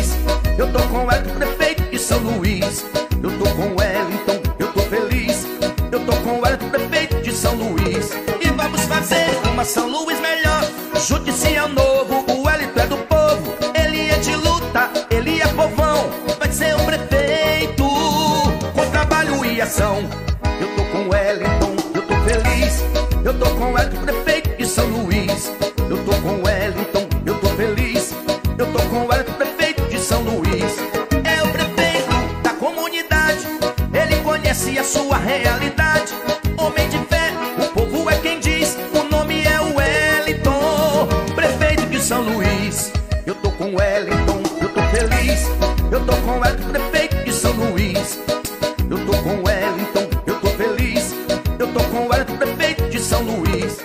feliz. Eu tô com o Wellington, prefeito de São Luís. Eu tô com o Wellington, eu tô feliz. Eu tô com o Wellington, prefeito de São Luís. E vamos fazer uma São Luís melhor. Junte-se ao novo, o Wellington é do povo. Ele é de luta, ele é povão. Vai ser o prefeito com trabalho e ação. Eu tô com o Wellington, eu tô feliz. Eu tô com o Wellington, prefeito de São Luís. Eu tô com o Wellington, eu tô feliz. Eu tô com o de São Luís. É o prefeito da comunidade. Ele conhece a sua realidade. Homem de fé, o povo é quem diz. O nome é o Wellington, prefeito de São Luís. Eu tô com o Wellington, eu tô feliz. Eu tô com o Wellington, prefeito de São Luís. Eu tô com o Wellington, eu tô feliz. Eu tô com o Wellington, prefeito de São Luís.